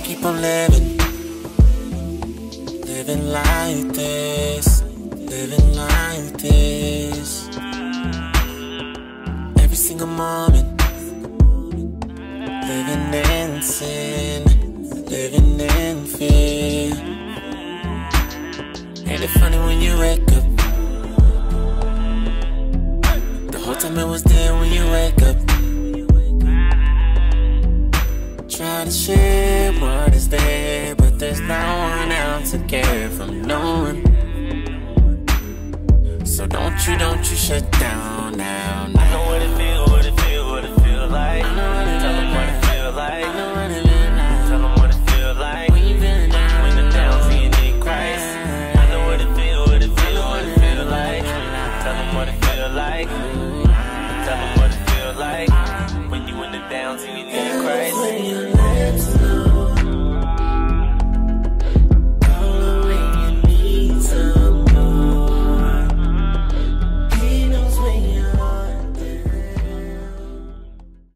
keep on living. Living like this. Living like this. Every single moment. Living in sin. Living in fear. Ain't it funny when you wake up? The whole time it was there when you wake up. Try to share what is there, but there's no one else to care from no one. So don't you, don't you shut down now. I know what it feel, what it feel, what it feel like. Tell them what it feel like. Tell them what it feel like. When you're down, see you need Christ. I know what it feel, what it feel, what it feel like. Tell them what it feel like. Tell them what it feel like. When you in the down, you Christ.